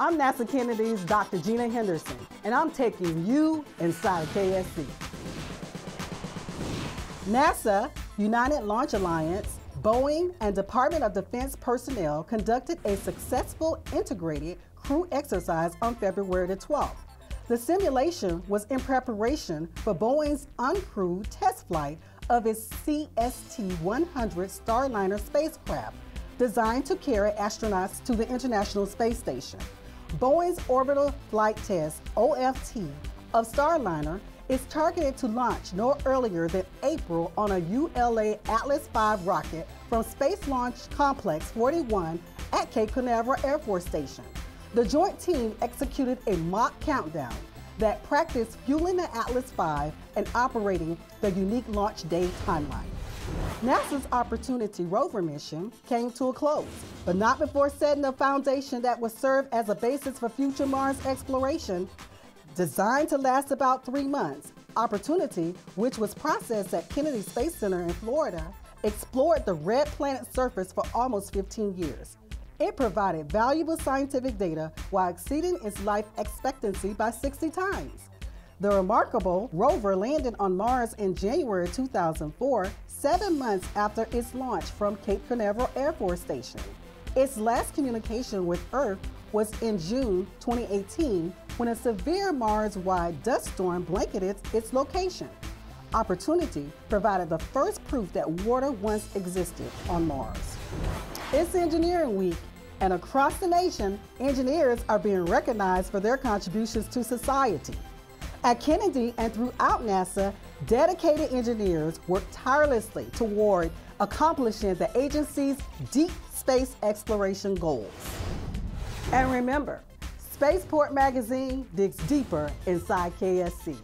I'm NASA Kennedy's Dr. Gina Henderson, and I'm taking you inside KSC. NASA, United Launch Alliance, Boeing, and Department of Defense personnel conducted a successful integrated crew exercise on February the 12th. The simulation was in preparation for Boeing's uncrewed test flight of its CST-100 Starliner spacecraft, designed to carry astronauts to the International Space Station. Boeing's Orbital Flight Test, OFT, of Starliner is targeted to launch no earlier than April on a ULA Atlas V rocket from Space Launch Complex 41 at Cape Canaveral Air Force Station. The joint team executed a mock countdown that practiced fueling the Atlas V and operating the unique launch day timeline. NASA's Opportunity rover mission came to a close, but not before setting a foundation that would serve as a basis for future Mars exploration. Designed to last about three months, Opportunity, which was processed at Kennedy Space Center in Florida, explored the red planet's surface for almost 15 years. It provided valuable scientific data while exceeding its life expectancy by 60 times. The remarkable rover landed on Mars in January 2004, seven months after its launch from Cape Canaveral Air Force Station. Its last communication with Earth was in June 2018 when a severe Mars-wide dust storm blanketed its location. Opportunity provided the first proof that water once existed on Mars. It's Engineering Week, and across the nation, engineers are being recognized for their contributions to society. At Kennedy and throughout NASA, dedicated engineers work tirelessly toward accomplishing the agency's deep space exploration goals. And remember, Spaceport Magazine digs deeper inside KSC.